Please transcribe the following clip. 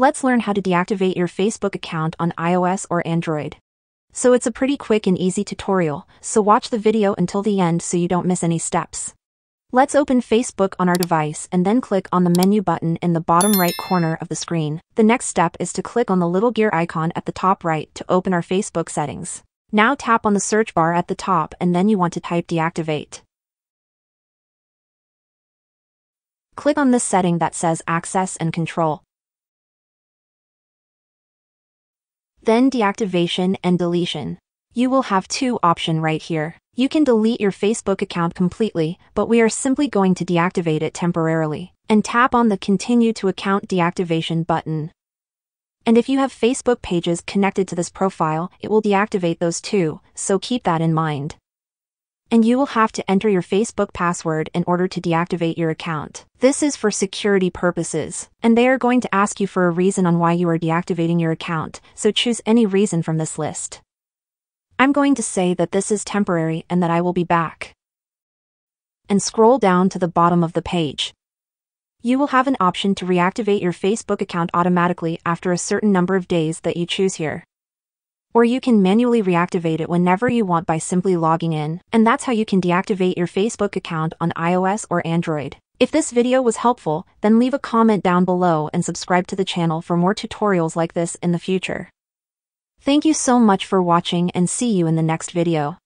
Let's learn how to deactivate your Facebook account on iOS or Android. So it's a pretty quick and easy tutorial, so watch the video until the end so you don't miss any steps. Let's open Facebook on our device and then click on the menu button in the bottom right corner of the screen. The next step is to click on the little gear icon at the top right to open our Facebook settings. Now tap on the search bar at the top and then you want to type deactivate. Click on this setting that says Access and Control. Then Deactivation and Deletion. You will have two option right here. You can delete your Facebook account completely, but we are simply going to deactivate it temporarily. And tap on the Continue to Account Deactivation button. And if you have Facebook pages connected to this profile, it will deactivate those too, so keep that in mind and you will have to enter your Facebook password in order to deactivate your account. This is for security purposes, and they are going to ask you for a reason on why you are deactivating your account, so choose any reason from this list. I'm going to say that this is temporary and that I will be back. And scroll down to the bottom of the page. You will have an option to reactivate your Facebook account automatically after a certain number of days that you choose here or you can manually reactivate it whenever you want by simply logging in, and that's how you can deactivate your Facebook account on iOS or Android. If this video was helpful, then leave a comment down below and subscribe to the channel for more tutorials like this in the future. Thank you so much for watching and see you in the next video.